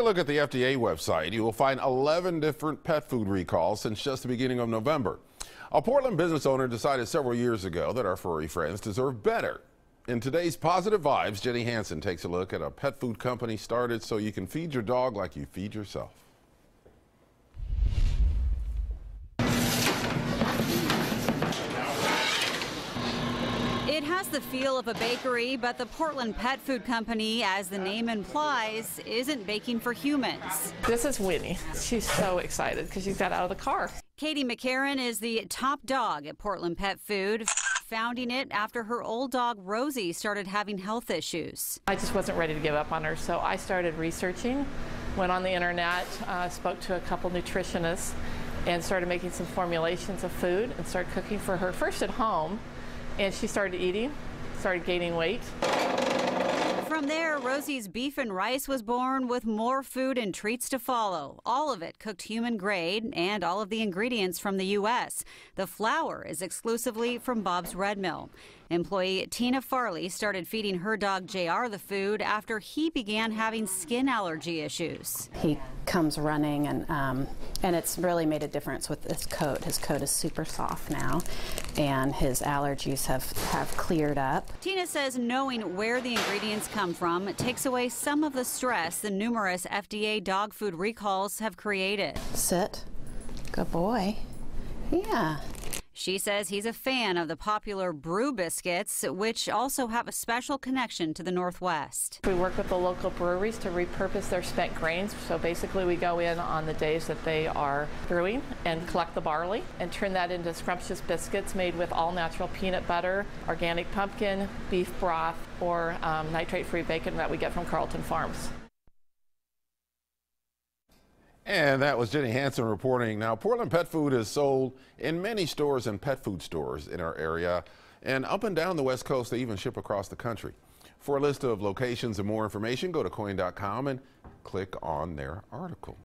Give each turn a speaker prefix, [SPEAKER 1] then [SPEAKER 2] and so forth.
[SPEAKER 1] a look at the FDA website. You will find 11 different pet food recalls since just the beginning of November. A Portland business owner decided several years ago that our furry friends deserve better. In today's Positive Vibes, Jenny Hansen takes a look at a pet food company started so you can feed your dog like you feed yourself.
[SPEAKER 2] Has the feel of a bakery, but the Portland Pet Food Company, as the name implies, isn't baking for humans.
[SPEAKER 3] This is Winnie. She's so excited because she got out of the car.
[SPEAKER 2] Katie McCarron is the top dog at Portland Pet Food, founding it after her old dog Rosie started having health issues.
[SPEAKER 3] I just wasn't ready to give up on her, so I started researching, went on the internet, uh, spoke to a couple nutritionists, and started making some formulations of food and started cooking for her first at home and she started eating, started gaining weight.
[SPEAKER 2] From there, Rosie's Beef and Rice was born with more food and treats to follow. All of it cooked human grade and all of the ingredients from the U.S. The flour is exclusively from Bob's Red Mill. Employee Tina Farley started feeding her dog JR the food after he began having skin allergy issues.
[SPEAKER 4] He comes running and um, and it's really made a difference with his coat. His coat is super soft now and his allergies have, have cleared up.
[SPEAKER 2] Tina says knowing where the ingredients come from takes away some of the stress the numerous FDA dog food recalls have created.
[SPEAKER 4] Sit. Good boy. Yeah.
[SPEAKER 2] She says he's a fan of the popular brew biscuits, which also have a special connection to the Northwest.
[SPEAKER 3] We work with the local breweries to repurpose their spent grains. So basically, we go in on the days that they are brewing and collect the barley and turn that into scrumptious biscuits made with all natural peanut butter, organic pumpkin, beef broth, or um, nitrate free bacon that we get from Carlton Farms.
[SPEAKER 1] And that was Jenny Hansen reporting. Now, Portland Pet Food is sold in many stores and pet food stores in our area. And up and down the West Coast, they even ship across the country. For a list of locations and more information, go to KOIN.com and click on their article.